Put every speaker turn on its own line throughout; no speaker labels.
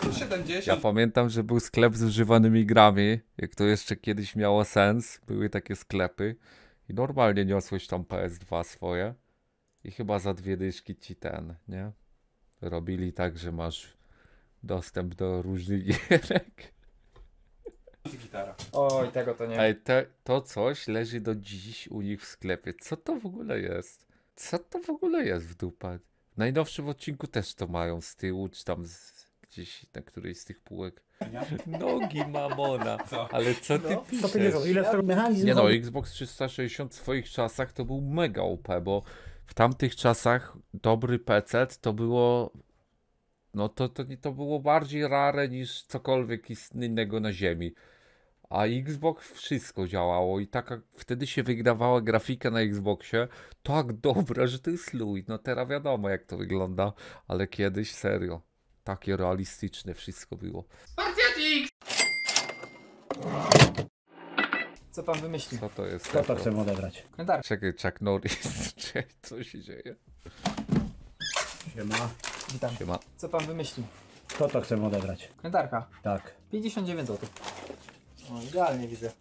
To 170.
Ja pamiętam, że był sklep z używanymi grami, jak to jeszcze kiedyś miało sens. Były takie sklepy i normalnie niosłeś tam PS2 swoje i chyba za dwie dyszki ci ten, nie? Robili tak, że masz dostęp do różnych gierek.
Gitara.
Oj, tego to nie.
Ej, te, to coś leży do dziś u nich w sklepie. Co to w ogóle jest? Co to w ogóle jest w dupę? W najnowszym odcinku też to mają z tyłu, czy tam z, gdzieś na którejś z tych półek. Nogi mamona.
Co?
Ale co ty
No,
piszesz?
150, ile to mechanizm?
Nie no, Xbox 360 w swoich czasach to był mega OP, bo w tamtych czasach dobry PC to było. No to, to, nie- to było bardziej rare niż cokolwiek innego na ziemi. A Xbox wszystko działało i taka wtedy się wydawała grafika na Xboxie tak dobra, że to jest luj. No teraz wiadomo jak to wygląda, ale kiedyś serio. Takie realistyczne wszystko było.
Co pan wymyślił?
Co to jest?
Kto to
takiego?
chcemy odebrać?
Komentarz.
Czekaj, Chuck Norris. Co się dzieje?
Siema.
Witam.
Siema.
Co pan wymyślił?
Kto to chcemy odebrać?
Komentarka.
Tak.
59 zł. O, idealnie widzę.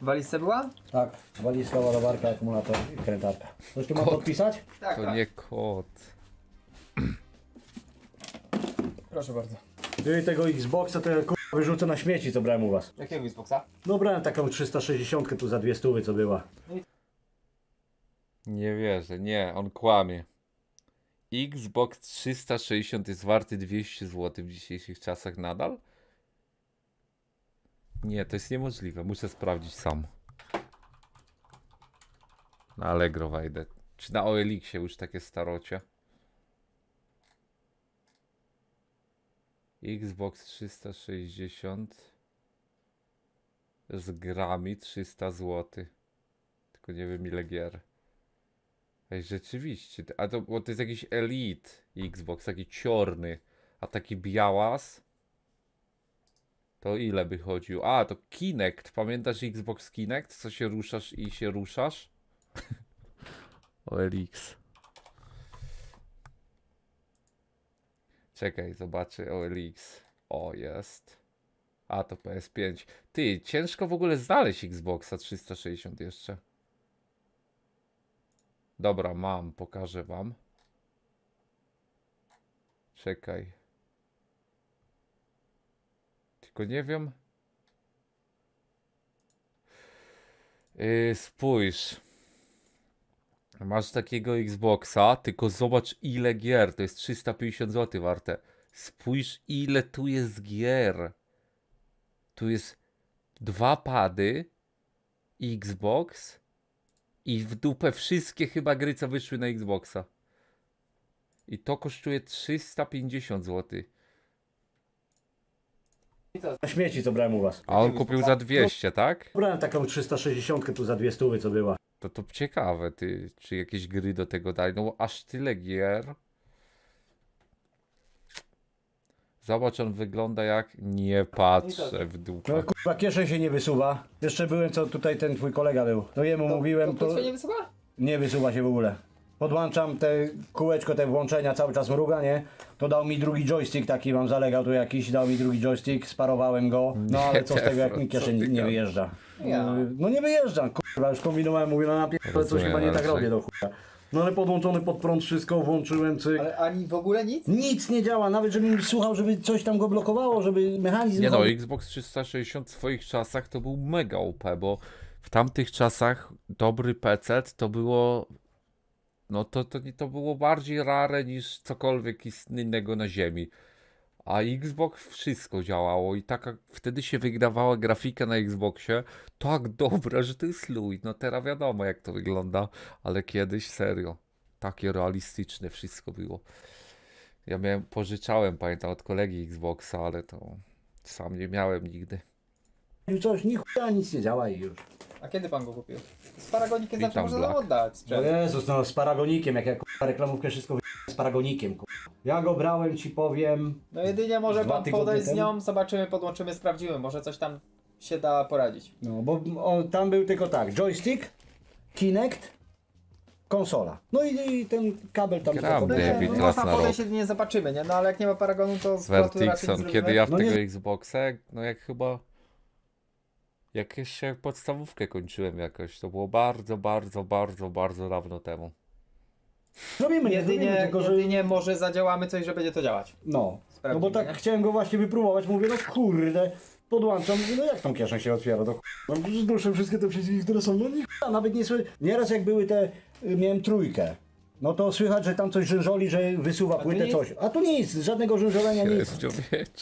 W walizce była?
Tak. Walizka, ładowarka, akumulator i krętarka. Coś tu mam podpisać?
Tak,
To nie kot.
Proszę bardzo.
Ty tego Xboxa to ja wyrzucę na śmieci, co brałem u was.
Jakiego Xboxa?
No brałem taką 360 tu za dwie stówy, co była.
Nie wierzę, nie, on kłamie. Xbox 360 jest warty 200 zł w dzisiejszych czasach nadal? Nie, to jest niemożliwe, muszę sprawdzić sam. Na Allegro wejdę. Czy na OLX-ie już takie starocie? Xbox 360 z grami 300 zł. Tylko nie wiem ile gier. Ej, rzeczywiście. A to, bo to jest jakiś Elite Xbox, taki czarny, a taki białas. To ile by chodził? A, to Kinect. Pamiętasz Xbox Kinect? Co się ruszasz i się ruszasz? OLX. Czekaj, zobaczę OLX. O, jest. A, to PS5. Ty, ciężko w ogóle znaleźć Xboxa 360 jeszcze. Dobra, mam, pokażę wam. Czekaj. Tylko nie wiem. Yy, spójrz. Masz takiego Xboxa, tylko zobacz ile gier. To jest 350 zł warte. Spójrz ile tu jest gier. Tu jest dwa pady, Xbox i w dupę wszystkie chyba gry, co wyszły na Xboxa. I to kosztuje 350 zł.
Na śmieci, co brałem u was.
A on kupił za 200, tak?
Brałem taką 360 tu za dwie stówy, co była.
To to ciekawe, ty, czy jakieś gry do tego dali. No bo aż tyle gier. Zobacz, on wygląda jak nie patrzę w
No
dupę.
kurwa, kieszeń się nie wysuwa. Jeszcze byłem, co tutaj ten twój kolega był. To jemu mówiłem, to
To się nie wysyła?
nie wysuwa się w ogóle. Podłączam te kółeczko, te włączenia, cały czas mruga, nie? To dał mi drugi joystick, taki mam zalegał tu jakiś, dał mi drugi joystick, sparowałem go. No ale co z tego, jak mi
co
kieszeń nie wyjeżdża.
Ja.
No nie wyjeżdżam, kurwa, już kombinowałem, mówię, no na ale coś
Rozumiem,
chyba nie
ale
tak robię do chuja. No ale podłączony pod prąd, wszystko włączyłem, cyk.
Ale ani w ogóle nic?
Nic nie działa, nawet żebym słuchał, żeby coś tam go blokowało, żeby mechanizm...
Nie no, Xbox 360 w swoich czasach to był mega OP, bo w tamtych czasach dobry PC to było. No to, to, nie- to było bardziej rare niż cokolwiek ist- innego na ziemi. A Xbox wszystko działało i taka wtedy się wydawała grafika na Xboxie tak dobra, że to jest luj. No teraz wiadomo jak to wygląda, ale kiedyś serio. Takie realistyczne wszystko było. Ja miałem, pożyczałem, pamiętam, od kolegi Xboxa, ale to sam nie miałem nigdy.
Coś, ni chuja, nic nie działa i już.
A kiedy pan go kupił? Z paragonikiem
Witam,
zawsze można
Black.
nam oddać.
O
sprzęt.
Jezus, no z paragonikiem, jak ja kurwa, reklamówkę wszystko wy- z paragonikiem. kurwa. Ja go brałem, ci powiem,
No jedynie może
Dwa
pan
tygodnie
podejść z
temu?
nią, zobaczymy, podłączymy, sprawdzimy. Może coś tam się da poradzić.
no bo o, tam był tylko tak, joystick, Kinect konsola. No i, i ten kabel tam
Gram David
no,
raz
można
na
podejść, nie zobaczymy, nie? No ale jak nie ma Paragonu, to
Z
z raczej zrobimy.
kiedy ja w
No
tego
nie-
Xboxa, no jak chyba... Jak jeszcze podstawówkę kończyłem jakoś, to było bardzo, bardzo, bardzo, bardzo dawno temu.
Zrobimy, nie zrobimy,
Jedynie,
tylko że...
jedynie może zadziałamy coś, że będzie to działać.
No, no bo tak
nie?
chciałem go właśnie wypróbować, mówię, no kurde, podłączam, mówię, no jak tą kieszeń się otwiera, to przecież duszę wszystkie te przyciski, które są, no nie ch**a, nawet nie słyszę, nieraz jak były te, y, miałem trójkę, no to słychać, że tam coś rzężoli, że wysuwa
tu
płytę coś, a tu nic, żadnego rzężolenia, nic,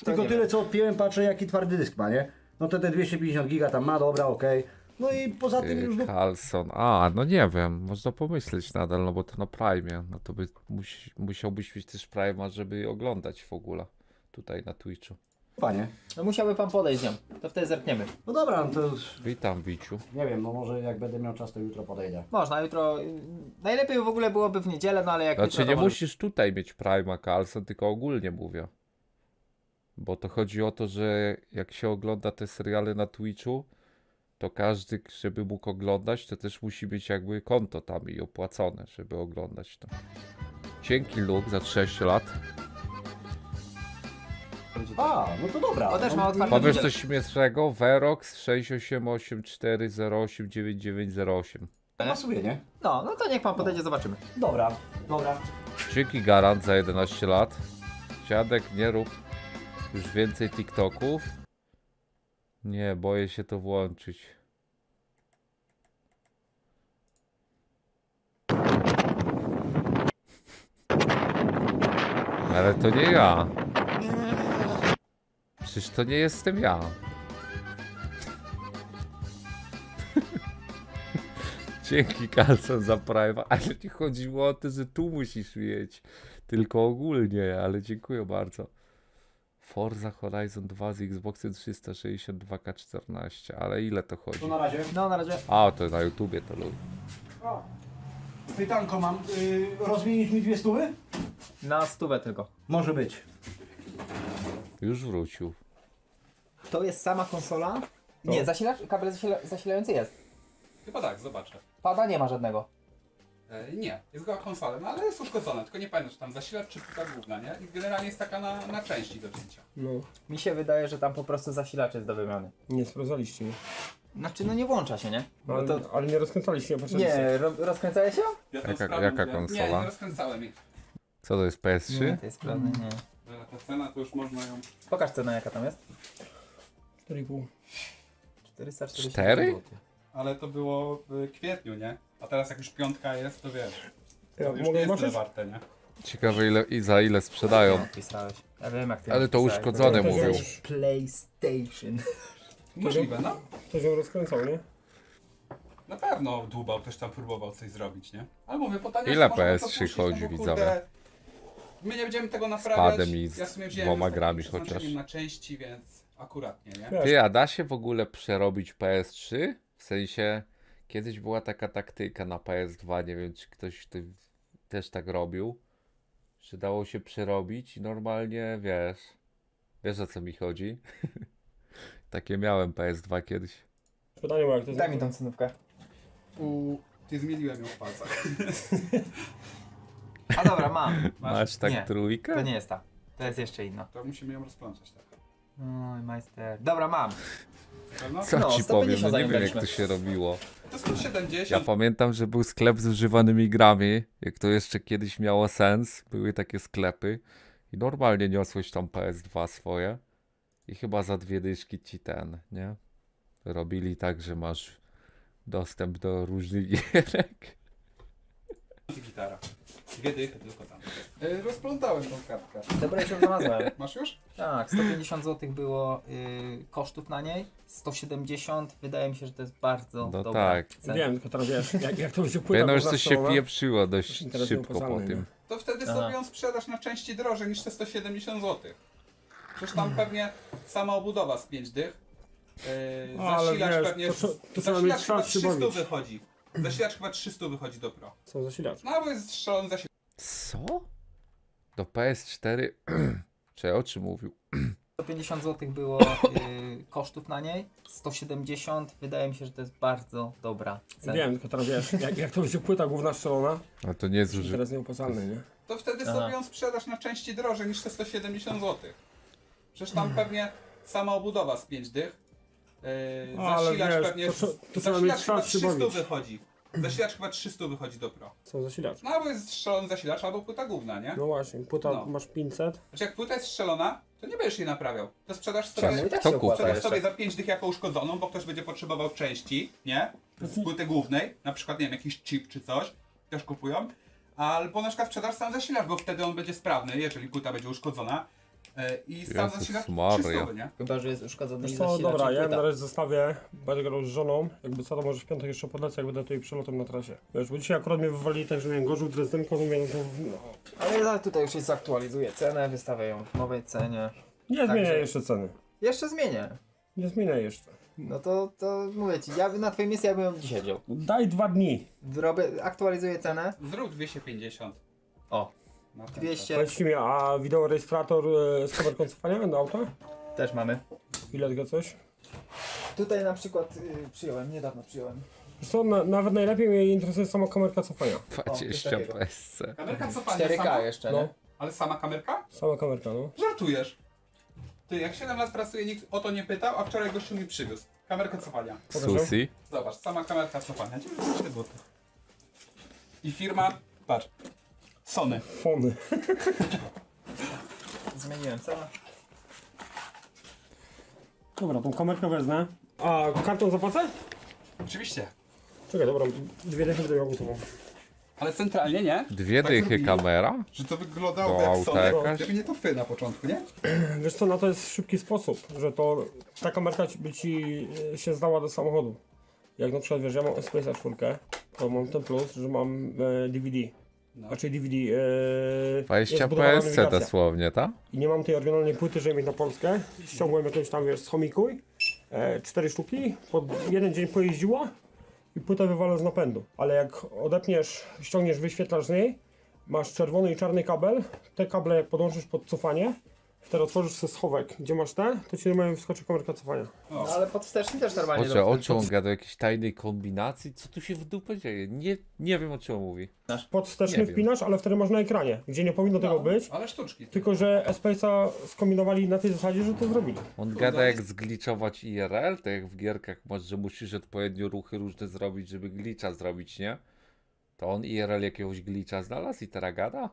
tylko tyle co odpiłem, patrzę jaki twardy dysk ma, nie, no to te 250 giga tam ma, dobra, okej, no i poza tym już, no,
Carlson. A, no nie wiem, można pomyśleć nadal, no bo to na Prime. No to by musi, musiałbyś mieć też Prime'a, żeby oglądać w ogóle tutaj na Twitchu.
panie,
No musiałby pan podejść z nią, to wtedy zerkniemy.
no dobra, no to już,
Witam, Wiciu.
nie wiem, no może jak będę miał czas, to jutro podejdę.
Można, jutro... Najlepiej w ogóle byłoby w niedzielę, no ale jak
Znaczy
jutro,
nie
może-
musisz tutaj mieć Prime'a, Carlson, tylko ogólnie mówię. Bo to chodzi o to, że jak się ogląda te seriale na Twitchu, to każdy, żeby mógł oglądać, to też musi mieć jakby konto tam i opłacone, żeby oglądać to. Dzięki Luke za 6 lat.
A, no to dobra.
O, też
no,
ma otwarte
Powiesz coś śmiesznego? Verox 688408908.
Pasuje, nie?
No, no to niech pan podejdzie, zobaczymy.
Dobra, dobra.
Dzięki Garant za 11 lat. Dziadek, nie rób już więcej TikToków. Nie, boję się to włączyć. Ale to nie ja. Przecież to nie jestem ja. Dzięki Carlson za Prime, ale nie chodziło o to, że tu musisz mieć, tylko ogólnie, ale dziękuję bardzo. Forza Horizon 2 z Xboxem 362K14, ale ile to chodzi?
To na razie.
No, na razie.
A, to na YouTubie to lubię.
Pytanko mam. Yy, rozmienić mi dwie stówy?
Na stówę tylko.
Może być.
Już wrócił.
To jest sama konsola? Nie, zasilacz, kabel zasila, zasilający jest.
Chyba tak, zobaczę.
Pada nie ma żadnego.
E, nie, jest goła konsola, no ale jest uszkodzona, tylko nie pamiętam, czy tam zasilacz, czy płyta główna, nie? I generalnie jest taka na, na części do wzięcia.
No,
Mi się wydaje, że tam po prostu zasilacz jest do wymiany.
nie sprawdzaliście.
Znaczy, no nie włącza się, nie? No
Ale,
to...
ale nie rozkręcaliście, patrzyliście.
Nie, ro, rozkręcałeś się?
Ja to
Jaka- jaka konsola?
Nie, nie rozkręcałem ich.
Co to jest PS3?
Nie, to jest prawda, nie.
Ta cena to już można ją...
Pokaż cenę jaka tam jest.
4,5.
440
Cztery?
zł.
Ale to było w kwietniu, nie? A teraz jak już piątka jest, to wiesz, to
Ja
już nie jest tyle warte, nie?
Ciekawe ile i za ile sprzedają.
Napisałeś. Ja wiem jak ty
Ale to
napisałeś.
uszkodzone
To
mówił.
też-
PlayStation.
Możliwe, no.
To się rozkręcał, nie?
Na pewno Dłubał też tam próbował coś zrobić, nie? Ale mówię, po tanie
Ile
można
PS3
to puścić,
chodzi, widzowie?
My nie będziemy tego naprawiać.
padem i z
ja sumie wziąłem
dwoma grami chociaż.
na części, więc akuratnie, nie?
Wiesz,
Ty, a da się w ogóle przerobić PS3? W sensie, kiedyś była taka taktyka na PS2, nie wiem czy ktoś ty też tak robił, że dało się przerobić i normalnie, wiesz, wiesz o co mi chodzi? Takie miałem PS2 kiedyś.
pytanie było jak to
Daj mi tą cenówkę.
U... Ty zmieliłem ją w palcach.
A dobra, mam.
Masz tak
Nie, To
trójkę?
nie jest ta. To jest jeszcze inna.
To musimy ją rozplączać, tak.
Oj, majster. Dobra, mam.
Pewno?
Co
No,
ci
150
powiem, no nie wiem jak to się robiło.
To jest 70.
Ja pamiętam, że był sklep z używanymi grami, jak to jeszcze kiedyś miało sens, były takie sklepy i normalnie niosłeś tam PS2 swoje i chyba za dwie dyszki ci ten, nie? Robili tak, że masz dostęp do różnych gierek.
Gitara. Dwie dychy tylko tam. Yy, rozplątałem tą kartkę.
Dobra, już ją znalazłem.
Masz już?
Tak, 150 zł było y, kosztów na niej. 170 wydaje mi się, że to jest bardzo
No
dobra
tak.
cena.
Wiem, tylko teraz wiesz, jak, jak to będzie
już coś się pieprzyło dość szybko po tym.
nie?
To wtedy
Aha.
sobie ją sprzedasz na części drożej niż te 170 zł. Przecież tam pewnie sama obudowa z 5 dych. Yy,
Ale
zasilacz
wiesz,
pewnie.
to to mieć
zasilacz chyba
czas się
300
bawić.
wychodzi. Zasilacz chyba 300 wychodzi do pro.
Co zasilacz?
No bo jest strzelony zasilacz.
Co? Do PS4? Czy o czym mówił?
Do 150 zł było y, kosztów na niej, 170 wydaje mi się, że to jest bardzo dobra cena.
Wiem, tylko teraz wiesz, jak, jak to będzie płyta główna strzelona,
No to nie
to
zuży...
teraz nieopłacalny, nie?
To wtedy
Aha.
sobie ją sprzedasz na części drożej niż te 170 zł. Przecież tam pewnie sama obudowa z 5 dych. Yy, zasilacz
wiesz,
pewnie.
to to
zasilacz
mieć
chyba
czas się
300
bawić.
wychodzi. Zasilacz chyba 300 wychodzi do pro.
Co za silacz?
No albo jest strzelony zasilacz, albo płyta główna, nie?
No właśnie, płyta
No.
masz 500.
Znaczy jak płyta jest strzelona, to nie będziesz jej naprawiał. To sprzedasz sobie,
tak
sprzedasz sobie za 5 dych jako uszkodzoną, bo ktoś będzie potrzebował części, nie? Z płyty głównej, na przykład, nie wiem, jakiś chip czy coś, też kupują. Albo na przykład sprzedasz sam zasilacz, bo wtedy on będzie sprawny, jeżeli płyta będzie uszkodzona. Yy, I sam
Jezus
zasilacz
Maria.
300, nie?
Chyba, że jest uszkodzony
Wiesz co, dobra, ja na razie zostawię, będę grał z żoną, jakby co to może w piątek jeszcze podlecę, jak będę tutaj przelotem na trasie. Wiesz, bo dzisiaj akurat mnie wywalili tak, że miałem gorzów drezdynką, mówię, no to no,
Ale ja tutaj już jest zaktualizuję cenę, wystawię ją w nowej cenie.
nie
Także-
zmieniaj jeszcze ceny.
Jeszcze zmienię.
Nie zmieniaj jeszcze.
No to, to mówię ci, ja na twoim miejscu ja bym ją dzisiaj wziął.
Daj dwa dni.
Robię, aktualizuję cenę.
Zrób 250.
O, 200
Powiedzcie mi, a wideo rejestrator e, z kamerką cofania do auta?
też mamy.
Ile tego coś?
Tutaj na przykład y, przyjąłem, niedawno przyjąłem.
Co, na, nawet najlepiej mnie interesuje sama kamerka cofania.
20
takiego.
PSC.
Kamerka cofania
4K
sama?
jeszcze,
No.
nie?
Ale sama kamerka?
Sama kamerka, no.
Żartujesz. Ty, jak 7 lat pracuję, nikt o to nie pytał, a wczoraj gościu mi przywiózł. Kamerkę cofania.
Susi.
Zobacz, sama kamerka cofania. 94 zł. I firma, patrz, Sony.
Fony.
Zmieniłem cenę.
Dobra, tą kamerkę wezmę. A kartą zapłacę?
Oczywiście.
Czekaj, dobra, dwie dechy będę miał gotową.
Ale centralnie nie?
Dwie
Tak
dychy
zrobili.
kamera.
Że to wyglądało
Do
jak
auta
Sony.
jakaś?
Żeby nie to fy na początku, nie?
Wiesz co, na to jest szybki sposób, że to ta kamerka by ci e, się zdała do samochodu. Jak na przykład wiesz, ja mam Space'a 4, to mam ten plus, że mam e, DVD.
No.
Znaczy DVD. E,
20
jest wbudowana
PSC dosłownie, tak?
I nie mam tej oryginalnej płyty, żeby mieć na Polskę. Ściągłem jakąś tam, wiesz, z chomikuj. E, cztery sztuki. Pod jeden dzień pojeździła i płytę wywalę z napędu. Ale jak odepniesz, ściągniesz wyświetlacz z niej, masz czerwony i czarny kabel. Te kable jak podłączysz pod cofanie, wtedy otworzysz sobie schowek, gdzie masz te, to ci normalnie wyskoczy kamerka cofania.
No ale pod wsteczny też normalnie
Oczy, o czym on gada, o jakiejś tajnej kombinacji? Co tu się w dupę dzieje? Nie, nie wiem o czym on mówi.
Pod wsteczny
Nie wiem.
wpinasz, ale wtedy masz na ekranie, gdzie nie powinno tego być.
Ale sztuczki.
Tylko, że Space'a skombinowali na tej zasadzie, że to zrobili.
On gada jak zgliczować IRL, tak jak w gierkach masz, że musisz odpowiednio ruchy różne zrobić, żeby glitcha zrobić, nie? To on IRL jakiegoś glitcha znalazł i teraz gada?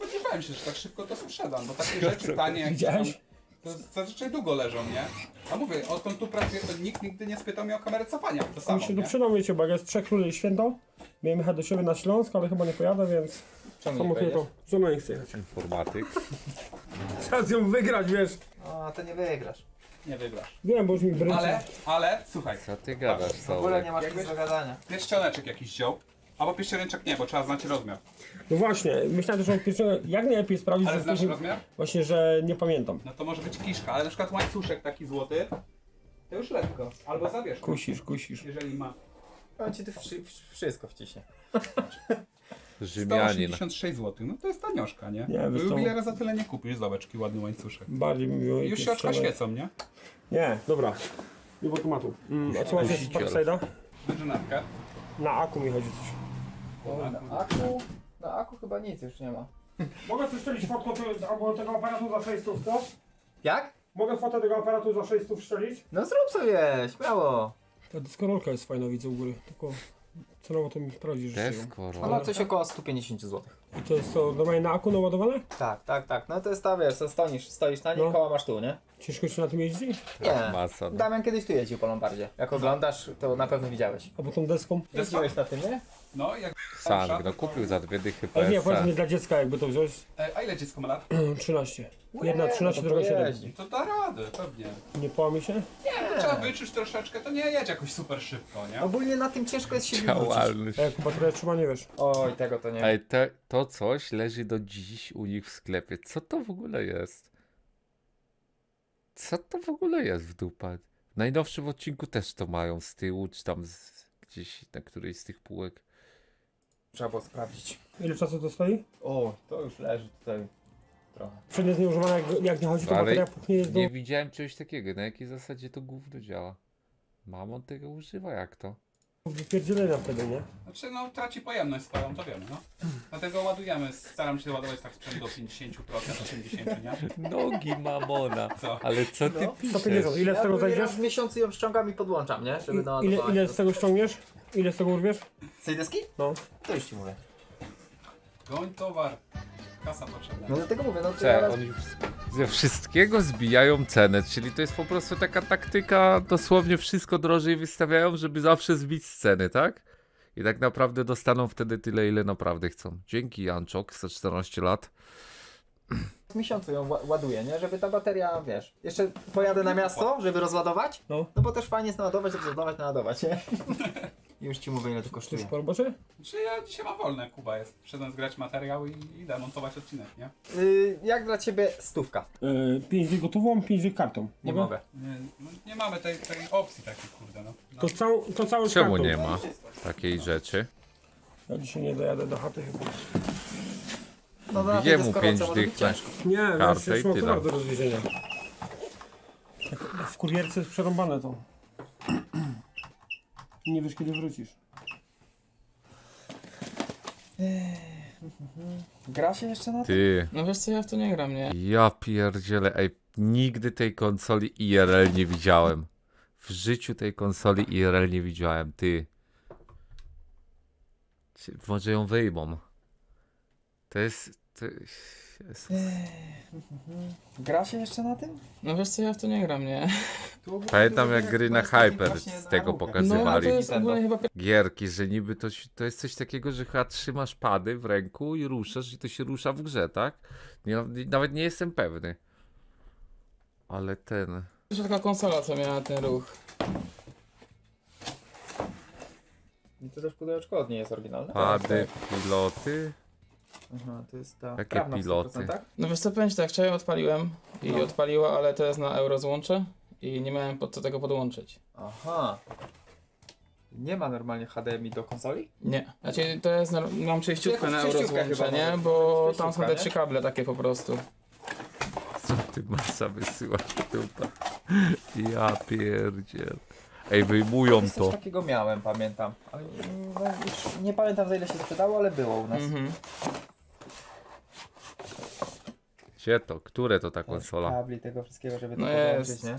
Spodziewałem się, że tak szybko to sprzedam, bo takie rzeczy tanie jak
Widziałeś?
to zazwyczaj długo leżą, nie? A mówię, odkąd tu pracuję, to nikt nigdy nie spytał mnie o kamerę cofania. To samo,
Mi się
nie?
tu przydał, wiecie, bo jak jest trzech króli święto, miałem jechać do siebie na Śląsk, ale chyba nie pojadę, więc
Czemu nie pojedziesz?
żona nie chce jechać.
Informatyk.
Trzeba z ją wygrać, wiesz.
A, to nie wygrasz.
Nie wygrasz.
Wiem, bo już mi bręczy.
Ale, ale, słuchaj,
Co ty gadasz
W ogóle nie masz nic do gadania.
pierścioneczek jakiś wziął, albo pierścioneczek nie, bo trzeba znać rozmiar.
No właśnie, myślałem też o pierwszego, jak najlepiej sprawdzić,
Ale
że
znasz
później-
rozmiar?
Właśnie, że nie pamiętam.
No to może być kiszka, ale na przykład łańcuszek taki złoty, to już lekko. Albo zawiesz.
Kusisz, kusisz.
Jeżeli ma.
On ci tu wszy, wszystko wciśnie.
Rzymianin.
186 zł, no to jest tanioszka, nie?
Nie, wiesz co?
Jubilera za tyle nie kupisz, zobacz, jaki ładny łańcuszek.
Bardziej mi miło
Już się oczka świecą, nie?
Nie, dobra. Nie było tematu. Mm, a co macie z. Parkside'a? Na Aku mi chodzi coś.
Na aku, na aku chyba nic już nie ma.
Mogę coś szczelić fotkę tego, albo tego aparatu za 600, co?
Jak?
Mogę fotę tego aparatu za 600 szczelić?
No zrób sobie, śmiało.
Ta deskorolka jest fajna, widzę u góry. Tylko cenowo to mi sprawdzi, że się ją.
Deskorol.
Ona coś około 150 zł.
I to jest to normalnie na Aku naładowane?
Tak, tak, tak. No to jest ta, wiesz, co stoisz, stoisz na niej,
No.
koła masz tu, nie?
Ciężko się na tym jeździ?
Nie.
Masa. no.
Damian kiedyś tu jeździł po Lombardzie. Jak oglądasz, to na pewno widziałeś.
Albo tą deską?
Jeździłeś na tym, nie?
No, jak.
Sang, no kupił za dwie dychy
Ale nie, powiedz mi dla dziecka jakby to wziąć.
E, a ile dziecko ma lat?
13. Jedna 13,
no
druga
to
7.
jeździ.
To da radę, pewnie.
Nie połamie się?
To trzeba wyczuć troszeczkę, to nie jedzie jakoś super szybko, nie?
Ogólnie na tym ciężko jest się.
Działalność.
Jak Kuba trochę trzyma, nie wiesz.
Oj, tego to nie.
Ej, te, to coś leży do dziś u nich w sklepie. Co to w ogóle jest? Co to w ogóle jest w dupa? W najnowszym odcinku też to mają z tyłu, czy tam z, gdzieś na którejś z tych półek.
Trzeba było sprawdzić.
Ile czasu to stoi?
O, to już leży tutaj. trochę.
Sprzęt jest nieużywany, jak, jak nie chodzi, to
Ale
bateria puchnie jest do...
Nie widziałem czegoś takiego. Na jakiej zasadzie to gówno działa? Mamon tego używa, jak to?
Wypierdzielenia wtedy, nie?
Znaczy, no traci pojemność swoją, to wiemy, no. Dlatego ładujemy, staram się ładować tak sprzęt do 50%, 80%, nie?
Nogi mamona.
Co?
Ale co ty
No.
piszesz?
150, ile z
Ja
tego
raz
zejdziesz?
w miesiącu ją ściągam i podłączam, nie? Żeby
I, ile, ile z tego ściągniesz? Ile z tego urwiesz?
Z tej deski?
No.
To już ci mówię.
Goń towar. Kasa potrzebna.
No dlatego mówię, no to ja raz...
oni ze wszystkiego zbijają cenę, czyli to jest po prostu taka taktyka, dosłownie wszystko drożej wystawiają, żeby zawsze zbić z ceny, tak? I tak naprawdę dostaną wtedy tyle, ile naprawdę chcą. Dzięki Janczok, 114 lat.
w miesiącu ją ła- ładuję, nie? Żeby ta bateria, wiesz, jeszcze pojadę na miasto, żeby rozładować,
No.
no bo też fajnie jest naładować, rozładować, naładować, nie? Już ci mówię, ile to kosztuje.
po robocie?
Czy ja dzisiaj mam wolne, Kuba jest. Przyszedłem zgrać materiał i idę montować odcinek, nie?
Yy, jak dla ciebie stówka?
Yy, 5 dni gotową, 5 dni kartą.
Nie
Mogę?
mogę.
Nie, no, nie mamy tej, tej opcji takiej, kurde, no. no.
To, cał, to cały z
Czemu
kartą.
nie ma takiej rzeczy?
Ja dzisiaj nie dojadę do chaty chyba.
No na
Jemu
deskorolce
pięć
może
dych.
Nie,
Kartę i tyle.
do rozwiezienia. W kurierce jest przerąbane to. Nie wiesz kiedy wrócisz.
Gra się jeszcze na tym?
Ty,
No wiesz co, ja w to nie gram, nie?
ja pierdzielę, ej, nigdy tej konsoli IRL nie widziałem. W życiu tej konsoli IRL nie widziałem, ty. Czy- Może ją wyjmą. To jest... To jest...
Gra się jeszcze na tym?
No wiesz co, ja w to nie gram, nie?
Pamiętam, jak gry na Hyper z tego pokazywali.
No ale to jest ogólnie chyba
Gierki, że niby to, to jest coś takiego, że chyba trzymasz pady w ręku i ruszasz i to się rusza w grze, tak? Nie, nawet nie jestem pewny. Ale ten...
pierwsza taka konsola, co miała ten ruch.
I to też pudełeczko od niej jest oryginalne?
Pady, piloty...
Aha, to jest ta
Jakie
prawna
piloty?
100%?
No wiesz co, powiem tak, wczoraj odpaliłem i
No.
odpaliła, ale to jest na euro złącze i nie miałem pod co tego podłączyć.
Aha. Nie ma normalnie HDMI do konsoli?
Nie. Znaczy to jest, mam przejściówkę na euro
przejściówkę
złącze,
chyba
nie?
może.
Bo tam są te trzy kable takie po prostu.
Co ty masa wysyłasz tutaj? Ja pierdziel. Ej, wyjmują
Coś
to.
takiego miałem, pamiętam. Ale no, już nie pamiętam za ile się sprzedało, ale było u nas.
Mhm.
Gdzie to? Które to ta konsola?
Kabli tego wszystkiego, żeby to
No
podłączyć,
jest.
nie?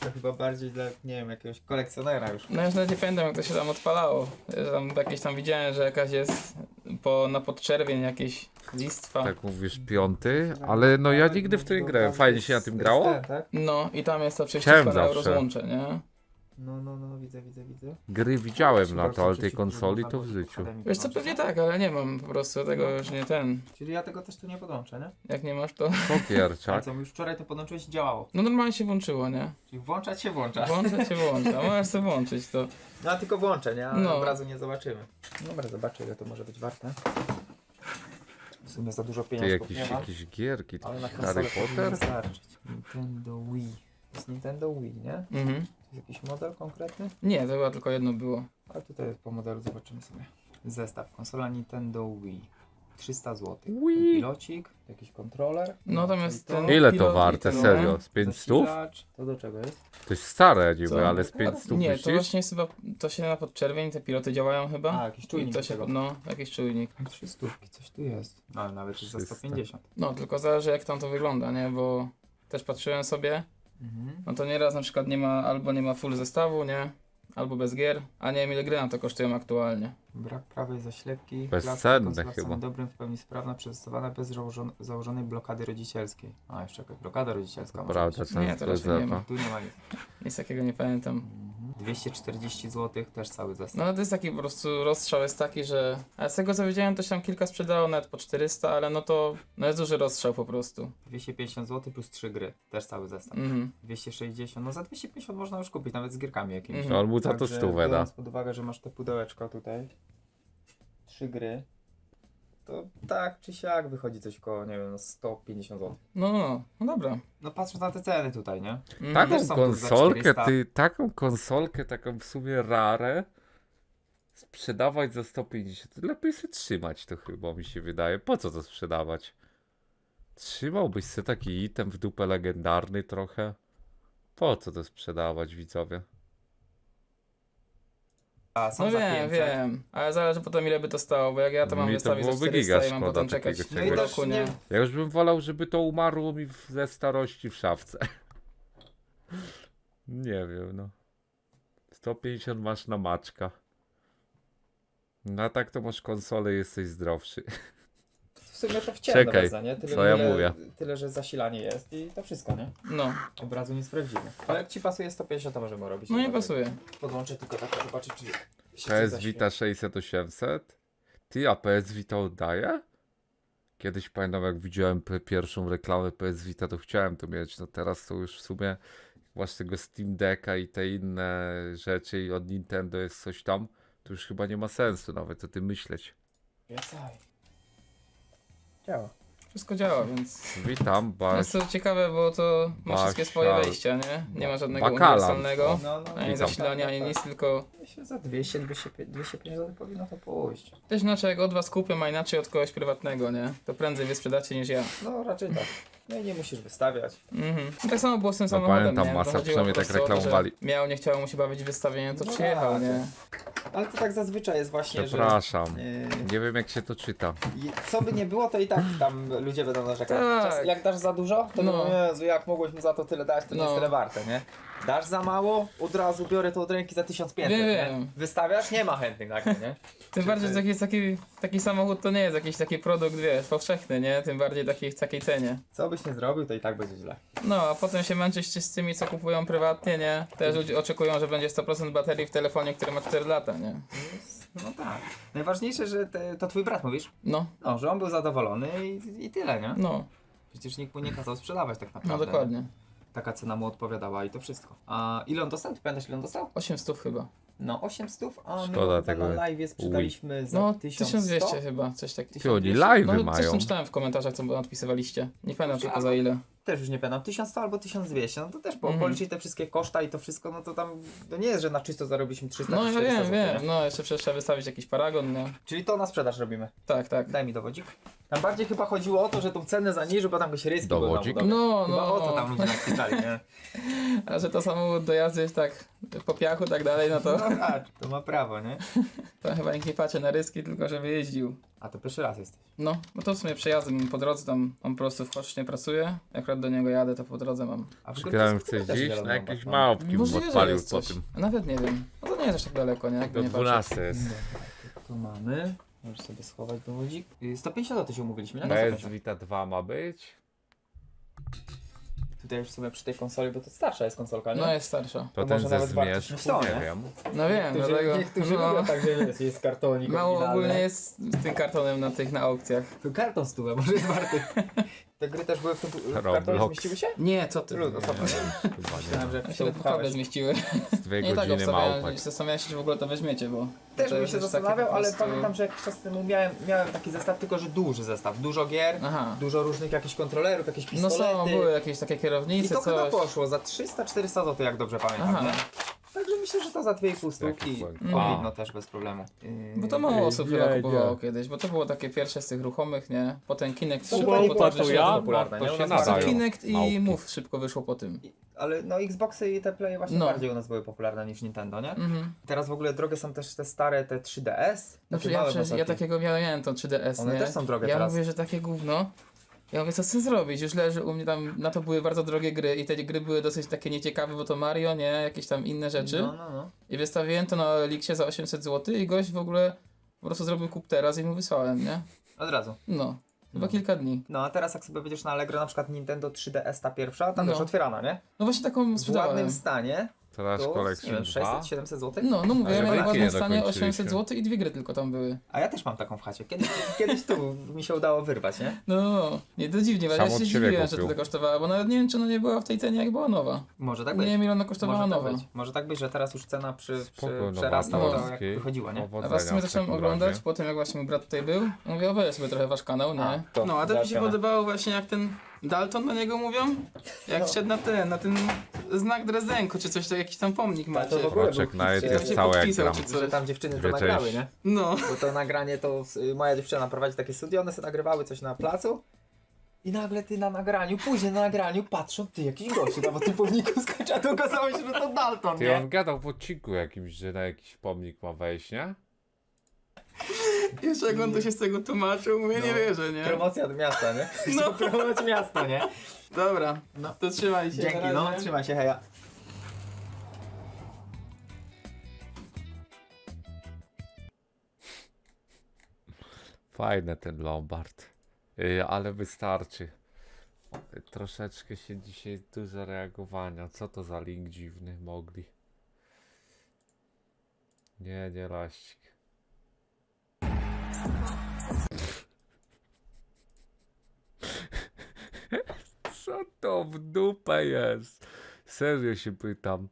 To chyba bardziej dla, nie wiem, jakiegoś kolekcjonera już.
No już nawet nie pamiętam jak to się tam odpalało. Że Tam jakieś tam widziałem, że jakaś jest po, na podczerwień jakieś listwa.
Tak mówisz piąty, ale no ja nigdy w to nie grałem. Fajnie się na tym grało?
Tak?
No i tam jest ta
Chciałem
przejściówka na
zawsze.
eurozłącze, nie?
No, no, no, widzę, widzę, widzę.
Gry widziałem na to, ale tej konsoli to w życiu.
Wiesz co, pewnie tak, ale nie mam po prostu tego już nie ten.
Czyli ja tego też tu nie podłączę, nie?
Jak nie masz to...
Pierczak?
co, już wczoraj to podłączyłeś i działało.
No normalnie się włączyło, nie?
Czyli włączać się włącza.
Włączać się włącza, możesz sobie włączyć to.
No tylko włączę, nie? Ale
No.
od razu nie zobaczymy. Dobra, zobaczę ile to może być warte. W sumie za dużo pieniążków
jakieś,
nie
jakieś gierki,
Ale na
Harry Potter?
Nintendo Wii. To jest Nintendo Wii, nie?
Mhm.
To jest jakiś model konkretny?
Nie, to chyba tylko jedno było.
Ale tutaj po modelu zobaczymy sobie. Zestaw. Konsola Nintendo Wii. 300 zł.
Wii.
Pilocik, jakiś kontroler.
No jest
to,
ten-
Ile to warte,
ten,
serio? Z 500?
zasilacz. To do czego jest?
To jest stare niby,
Co?
ale z 500
Nie, to
myślisz?
właśnie jest chyba, to się na podczerwień, te piloty działają chyba.
A, jakiś czujnik
I to się,
tego.
no, jakiś czujnik.
300, coś tu jest. No, ale nawet jest za
300.
150.
No, tylko zależy jak tam to wygląda, nie? Bo też patrzyłem sobie,
Mhm.
no to nieraz na przykład nie ma, albo nie ma full zestawu, nie? Albo bez gier, a nie wiem ile gry na to kosztują aktualnie.
Brak prawej zaślepki. W
chyba.
dobrym, w pełni sprawna, przetestowana bez założon- założonej blokady rodzicielskiej. A, jeszcze jakaś blokada rodzicielska może
Prawda,
być.
Nie, to raczej nie ma.
Tu nie ma nic.
Nic takiego nie pamiętam.
Mhm. 240 zł, też cały zestaw.
No to jest taki po prostu rozstrzał jest taki, że. A z tego co wiedziałem, to się tam kilka sprzedało nawet po 400, ale no to no jest duży rozstrzał po prostu.
250 zł plus 3 gry, też cały zestaw.
Mhm.
260, no za 250 można już kupić, nawet z gierkami jakimiś.
Mhm.
No, mu za to stówę da.
biorąc pod uwagę, że masz te pudełeczko tutaj, trzy gry, to tak czy siak wychodzi coś koło, nie wiem, 150 zł.
No, no, no dobra.
No patrząc na te ceny tutaj, nie?
Mhm.
Taką konsolkę,
400.
ty, taką konsolkę, taką w sumie rarę, sprzedawać za 150. Lepiej sobie trzymać to chyba mi się wydaje. Po co to sprzedawać? Trzymałbyś sobie taki item w dupę legendarny trochę. Po co to sprzedawać widzowie?
A są
No
za
wiem,
500.
wiem, ale zależy potem ile by to stało, bo jak ja to mam
Mi to
wystawić za
byłoby
400
giga
i mam
szkoda
potem czekać.
No i
roku, nie?
nie-
Ja już bym wolał, żeby to umarło mi ze starości w szafce. Nie wiem, no. 150 masz na maczka. No a tak to masz konsolę i jesteś zdrowszy.
Sumie to w ciemno
Czekaj,
nie? Tyle,
co ja
tyle-
mówię.
Tyle, że zasilanie jest i to wszystko, nie?
No,
Obrazu nie sprawdzimy. Ale jak ci pasuje 150, to możemy robić.
no nie pasuje.
Podłączę tylko tak, zobaczyć czy się
PS. Vita 600-800? Ty, a PS Vita oddaje? Kiedyś pamiętam, jak widziałem pierwszą reklamę PS Vita, to chciałem to mieć. No teraz to już w sumie masz tego Steam Decka i te inne rzeczy i od Nintendo jest coś tam. To już chyba nie ma sensu nawet o tym myśleć.
Wiecaj. Działa.
Wszystko działa, więc...
Witam, Basz.
Jest to ciekawe, bo to ma wszystkie swoje wejścia, nie? Nie ma żadnego
Bakalan.
uniwersalnego,
No, no.
ani
Witam.
zasilania, ani nic, tylko...
Myślę, za 200, 205, 205 zł powinno to pójść.
Też inaczej jak od was kupię, a inaczej od kogoś prywatnego, nie? To prędzej wy sprzedacie niż ja.
No raczej tak. No i nie musisz wystawiać.
Mhm. I tak samo było z tym
No
samochodem,
pamiętam,
nie? Chodziło
przynajmniej tak
o to,
reklamowali.
Miał, nie chciało mu się bawić wystawienie, to
No
przyjechał,
tak.
nie?
Ale to tak zazwyczaj jest właśnie,
Przepraszam.
że... Yy,
Nie wiem jak się to czyta.
co by nie było, to i tak tam ludzie będą narzekać.
Tak.
Czas, jak dasz za dużo, to
No.
Jezu, jak mogłeś mu za to tyle dać, to nie
No.
jest tyle warte, nie? Dasz za mało, od razu biorę to od ręki za 1500,
Wiem,
nie?
wiem.
Wystawiasz, nie ma chętnych nagle, nie?
Tym bardziej, że taki, taki, taki samochód to nie jest jakiś taki produkt, wiesz, powszechny, nie? Tym bardziej taki, w takiej cenie.
Co byś nie zrobił, to i tak będzie źle.
No, a potem się męczyć z tymi, co kupują prywatnie, nie? Też ludzie oczekują, że będzie 100% baterii w telefonie, który ma 4 lata, nie?
No tak. Najważniejsze, że te, to twój brat mówisz?
No,
No, że on był zadowolony i, i tyle, nie?
no,
Przecież nikt mu nie kazał sprzedawać tak naprawdę.
no dokładnie.
Taka cena mu odpowiadała i to wszystko. A ile on dostał? Ty pamiętasz ile on dostał?
800 chyba.
No 800, a my
Szkoda
chyba
tego.
na live sprzedaliśmy za
No,
1100.
1200 chyba, coś takiego.
Oni
1200?
live
No, coś
mają.
tam czytałem w komentarzach, co odpisywaliście. Nie pamiętam tylko za ile.
Też już nie pamiętam, 1100 albo 1200, no to też po,
Mhm.
policzyć te wszystkie koszta i to wszystko, no to tam, to nie jest, że na czysto zarobiliśmy 300
No,
czy
ja
400
wiem, wiem. No, jeszcze przecież trzeba wystawić jakiś paragon, nie?
Czyli to na sprzedaż robimy.
Tak, tak.
Daj mi dowodzik. Tam bardziej chyba chodziło o to, że tą cenę zaniżył, bo tam jakieś ryski były
Dowodzik?
budowie.
No,
Chyba
no.
o to tam ludzie napisali, nie?
A że to samochód do jazdy jest tak po piachu tak dalej, no to,
No tak, to ma prawo, nie?
to chyba nikt nie patrzy na ryski, tylko żeby jeździł.
A to pierwszy raz jesteś.
No, no to w sumie przejazdem po drodze tam on po prostu w Chocznie pracuje. Jak akurat do niego jadę, to po drodze mam.
A w jest
coś dziś, na jakieś
no.
małpki bym
Możliwe,
odpalił
jest
po
coś.
tym.
Nawet nie wiem. No to nie jest aż tak daleko, nie? Jakby
Do
nie patrzeć.
12 jest.
Tu mamy. Możesz sobie schować dowodzik. Y, 150 zł się umówiliśmy, nie? Na
PS
150.
Vita 2 ma być.
Tutaj już sobie przy tej konsoli, bo to starsza jest konsolka, nie?
No jest starsza.
To
To
ten
może
ze
nawet warto
zmierzchu,
to,
nie
nie?
wiem.
No wiem,
Niektórzy,
dlatego
niektórzy
no,
lubią tak, że jest, jest kartonik
mało
oryginalny.
ogólnie jest z tym kartonem na tych na aukcjach.
To karton stówę, może jest warty. Te gry też były w tym w kartonie, zmieściły się?
Nie, co ty?
Wiem, chyba
Myślałem, że
Ja
jak
się kable zmieściły.
nie. Z dwie
Nie tak
godziny
obstawiałem,
małpek.
zastanawiałem się, czy w ogóle to weźmiecie, bo...
Też
to
bym się zastanawiał,
po
ale
prostu-
pamiętam, że jakiś czas temu miałem, miałem taki zestaw, tylko że duży zestaw. Dużo gier,
Aha.
dużo różnych jakichś kontrolerów, jakieś
No
pistolety.
są, były jakieś takie
I
kierownice,
to chyba
coś.
poszło za 300-400 zł, jak dobrze pamiętam.
Aha.
Nie? Także myślę, że to za 2,5 stówki
błęd.
powinno też bez problemu. Yy,
Bo to mało osób
Nie,
chyba kupowało kiedyś, bo to było takie pierwsze z tych ruchomych, nie? Potem Kinect
To
szybko
chyba nie
po
było
tym
aż tak
wyszło.
popularne,
to się nadają.
Kinect i
Małpki.
Move szybko wyszło po tym.
Ale no Xboxy i te play właśnie
No.
bardziej u nas były popularne niż Nintendo, nie?
Mhm.
Teraz w ogóle drogie są też te stare, te 3DS.
Znaczy ja, ja takiego miałem, miałem tą 3DS,
One
nie?
też są drogie
Ja
teraz.
mówię, że takie gówno. Ja mówię, co chcę zrobić? Już leży u mnie tam, na to były bardzo drogie gry i te gry były dosyć takie nieciekawe, bo to Mario, nie? Jakieś tam inne rzeczy.
No, no, no.
I wystawiłem to na Elixie za 800 zł i gość w ogóle po prostu zrobił kup teraz i mu wysłałem, nie?
Od razu.
No. Chyba
No.
kilka dni.
No a teraz jak sobie będziesz na Allegro na przykład Nintendo 3DS ta pierwsza, tam
No.
już otwierana, nie?
No właśnie taką
W
sprzedałem.
ładnym stanie,
Trash
to nie
Collection
wiem,
2.
600-700 zł.
No, no mówię,
Ale
ja miałem w
bajki
ładnym
nie
stanie
dokończyliście.
800 zł i dwie gry tylko tam były.
A ja też mam taką w chacie. Kiedyś, kiedyś tu mi się udało wyrwać, nie?
No, no, no. Nie, to dziwnie, bo ja się
siebie
zdziwiłem, że tyle kosztowała, bo nawet nie wiem, czy ona nie była w tej cenie, jak była nowa.
Może tak
nie
być.
wiem, ile ona kosztowała
Może tak
nowa.
być. Może tak być, że teraz już cena przy, przy,
no,
przerasta to jak wychodziła, nie?
A was w sumie
w
zacząłem oglądać, po tym jak właśnie mój brat tutaj był. Mówię, obejrzę sobie trochę wasz kanał, nie?
A, to
no, a to mi się podobało właśnie jak ten Dalton na niego mówią? Jak
No.
szedł na ten, na ten znak Dresdenko, czy coś, to jakiś tam pomnik
to
macie.
w ogóle
Roczek
był hit,
jest
się
cały
podpisał,
ekran.
czy
Że
coś.
tam dziewczyny to nagrały, nie?
No.
Bo to nagranie to y, moja dziewczyna prowadzi takie studio, one sobie nagrywały coś na placu. I nagle ty na nagraniu, później na nagraniu patrzą, ty jakiś gościu tam o tym pomniku skacze, a to okazało się, że to Dalton,
Ty
nie?
on gadał w odcinku jakimś, że na jakiś pomnik ma wejść, nie?
Jeszcze jak on to się z tego tłumaczył, mówię, nie wierzę, nie?
Promocja od miasta, nie?
No.
No. Promować miasto, nie?
Dobra, to trzymaj się.
Dzięki, no, trzymaj się, heja.
Fajny ten Lombard. Yy, ale wystarczy. Troszeczkę się dzisiaj dużo reagowania. Co to za link dziwny mogli? Nie, nie laścik. Co to w dupę jest? Serio się pytam.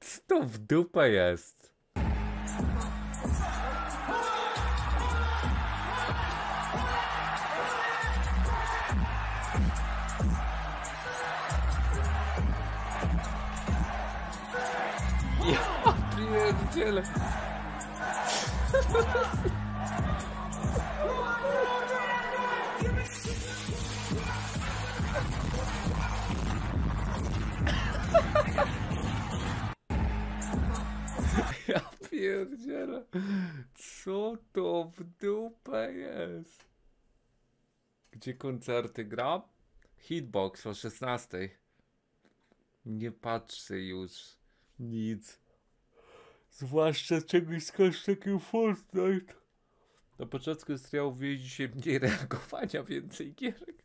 Co to w dupę jest? Ja pierdzielę. Ja pierdzielę. Co to w dupę jest? Gdzie koncerty gram? Hitbox o 16. Nie patrzę już. Nic. Zwłaszcza czegoś z takiego Fortnite. Na początku streamu wieść dzisiaj mniej reagowania, więcej gierek.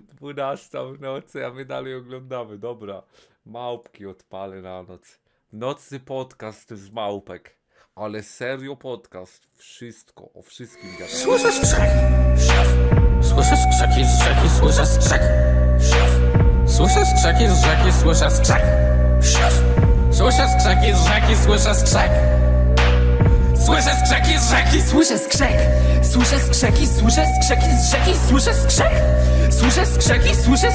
Dwunasta w nocy, a my dalej oglądamy. Dobra, małpki odpalę na noc. Nocny podcast z małpek. Ale serio podcast. Wszystko, o wszystkim gadamy.
Słyszę skrzek. Słyszę skrzeki z rzeki, słyszę skrzek. Słyszę skrzeki z rzeki, słyszę skrzek. Słyszę skrzeki z rzeki, słyszę skrzek. Słyszę skrzeki z rzeki, słyszę skrzek. Słyszę skrzeki, słyszę skrzeki z rzeki, słyszę skrzek. Słyszę skrzeki, słyszę